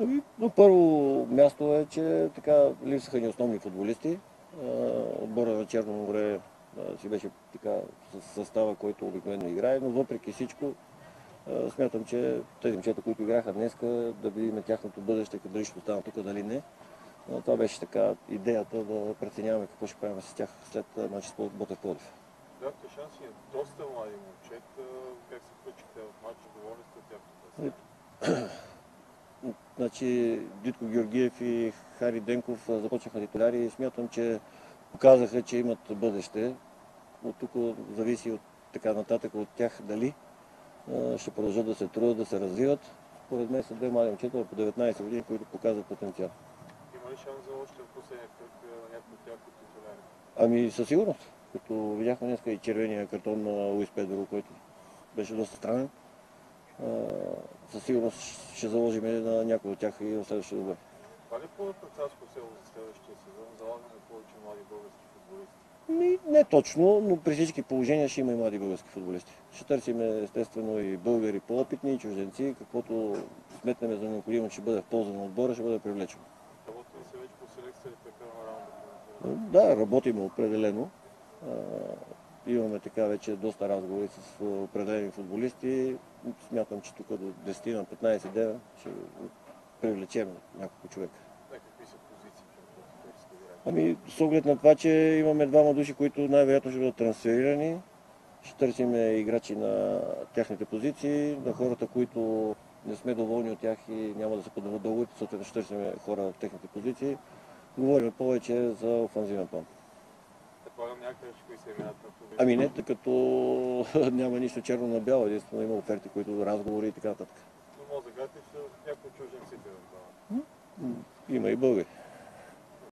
Ами, на първо място е, че така липсаха ни основни футболисти. Отбора на Черно море си беше така с състава, който обикновено играе, но въпреки всичко смятам, че тези момчета, които играха днеска, да видим тяхното бъдеще, дали ще останат тук, дали не. Но това беше така идеята да преценяваме какво ще правим с тях след матча с Ботев Плодив. Бяхте шанси на доста млади момчета. Как се включихте в матча? Доволни сте от тяхната? Значи Дитко Георгиев и Хари Денков започнаха титуляри и смятам, че показаха, че имат бъдеще. От тук зависи от така нататък от тях дали ще продължат да се трудят, да се развиват. Според мен са две млади момчета по 19 години, които показват потенциал. Има ли шанс за още в последния кръг на от тях като титуляри? Ами със сигурност. Като видяхме днес и червения картон на Луис Педро, който беше доста странен. Със сигурност ще заложим на някой от тях и в следващия добър. Това ли е планът на Царско село за следващия сезон? Залагаме повече млади български футболисти. Ми, не точно, но при всички положения ще има и млади български футболисти. Ще търсим естествено и българи по-опитни, и чужденци, каквото сметнем за необходимо, че ще бъде в полза на отбора, ще бъде привлечено. Работи ли се вече по селекция или прекалено рано да коментираме? Да, работим определено. Имаме така вече доста разговори с определени футболисти. Смятам, че тук до 10 на 15 дена ще привлечем няколко човека. Играли? Ами, с оглед на това, че имаме двама души, които най-вероятно ще бъдат трансферирани, ще търсим играчи на тяхните позиции, на хората, които не сме доволни от тях и няма да се подават договорите, съответно ще търсим хора в техните позиции. Говорим повече за офанзивен план. Предполагам някъде, че кои футболистите. Ами не, тъй като няма нищо черно на бяло, единствено има оферти, които разговори и така нататък. Но може да кажете, че някои чужденците това. Има и българи.